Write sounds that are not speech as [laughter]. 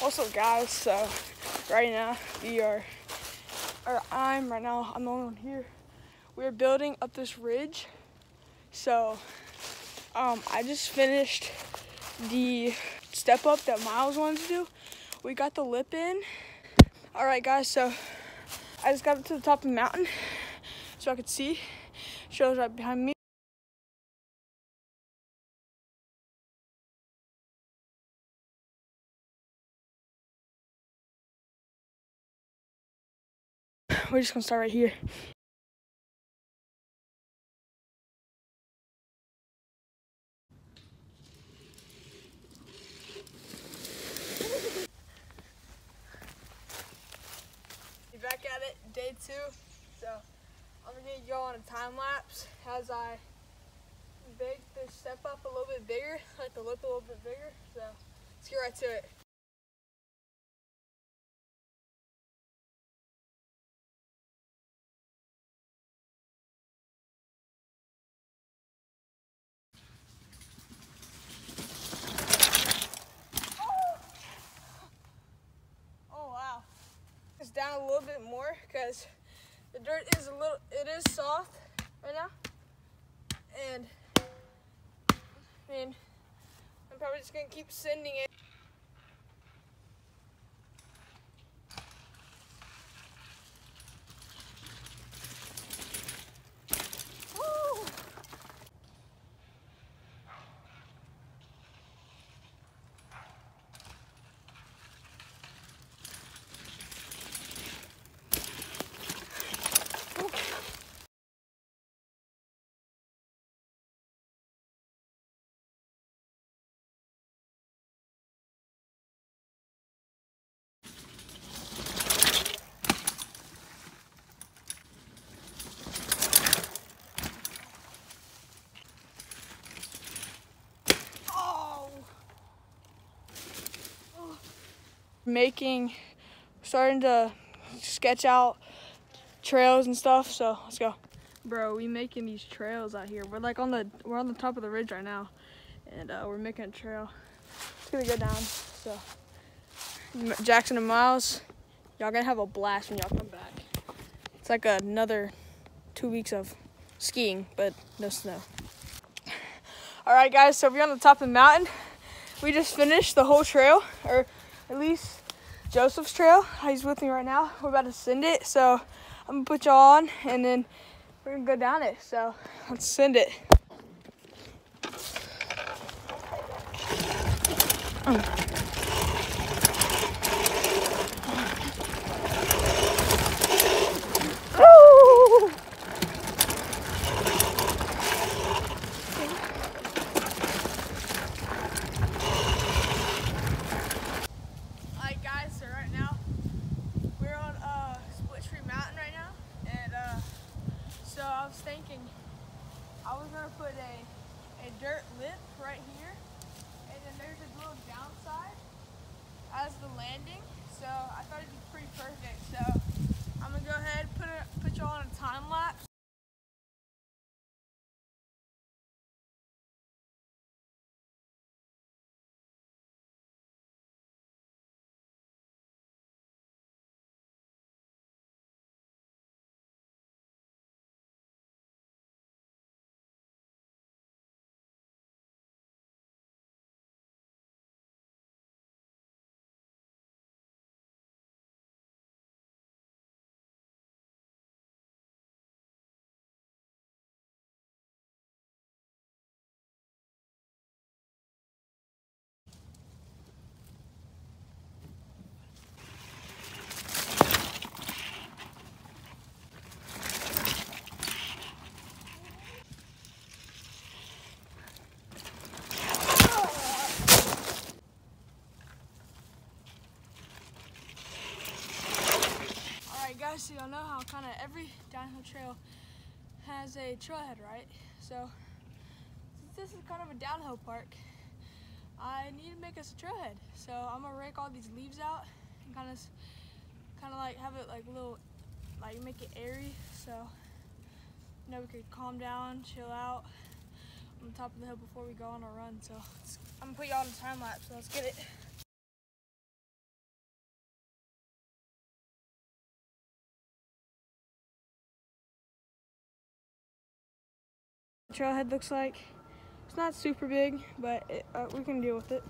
What's up, guys? So, right now we are, or I'm right now. I'm the only one here. We're building up this ridge. So, um, I just finished the step up that Miles wanted to do. We got the lip in. All right, guys. So, I just got up to the top of the mountain so I could see. Shows right behind me. We're just gonna start right here. back at it, day two. So I'm gonna go on a time lapse as I make this step up a little bit bigger, like the lip a little bit bigger. So let's get right to it. Down a little bit more because the dirt is a little, it is soft right now. And I mean, I'm probably just gonna keep sending it. Making, starting to sketch out trails and stuff. So let's go. Bro, we making these trails out here. We're like on the, we're on the top of the ridge right now. And uh, we're making a trail. It's gonna go down, so. Jackson and Miles, y'all gonna have a blast when y'all come back. It's like another two weeks of skiing, but no snow. [laughs] All right, guys, so we're on the top of the mountain. We just finished the whole trail, or at least Joseph's trail. He's with me right now. We're about to send it. So I'm gonna put y'all on and then we're gonna go down it. So let's send it. Thinking I was gonna put a, a dirt lip right here, and then there's a little downside as the landing. So I thought it'd be pretty perfect. So I'm gonna go ahead put it, put y'all on a time lapse. guys, so y'all know how kind of every downhill trail has a trailhead, right? So this is kind of a downhill park, I need to make us a trailhead. So I'm gonna rake all these leaves out and kind of, kind of like have it like a little, like make it airy. So you know we could calm down, chill out on the top of the hill before we go on a run. So I'm gonna put y'all on a time lapse. So let's get it. Trailhead looks like. It's not super big, but it, uh, we can deal with it.